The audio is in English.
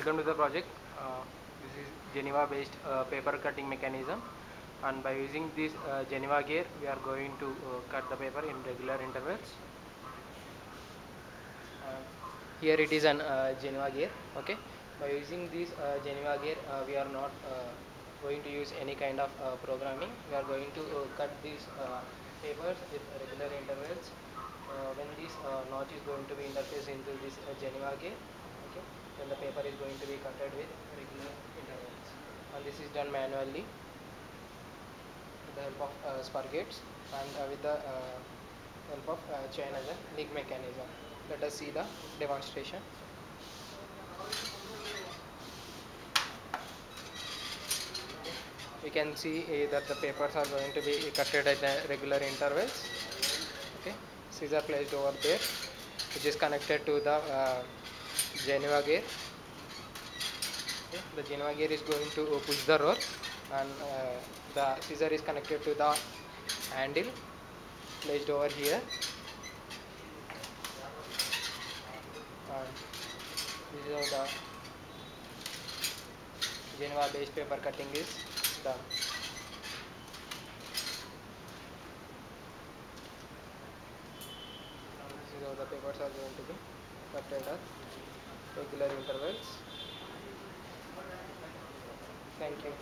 Welcome to the project. Uh, this is Geneva based uh, paper cutting mechanism and by using this uh, Geneva gear we are going to uh, cut the paper in regular intervals. Uh, here it is an uh, Geneva gear okay by using this Geneva gear we are not going to use any kind of programming we are going to cut these papers with regular intervals when this notch is going to be interfaced into this Geneva gear okay then the paper is going to be cutted with regular intervals. And this is done manually with the help of uh, spur gears and uh, with the uh, help of uh, chain as a link mechanism. Let us see the demonstration. We can see uh, that the papers are going to be cutted at uh, regular intervals. Okay scissor placed over there which is connected to the uh, Geneva gear okay. the Geneva gear is going to push the rope and uh, the scissor is connected to the handle placed over here and this is how the Geneva based paper cutting is done. The papers are going to be cutted at regular intervals. Thank you.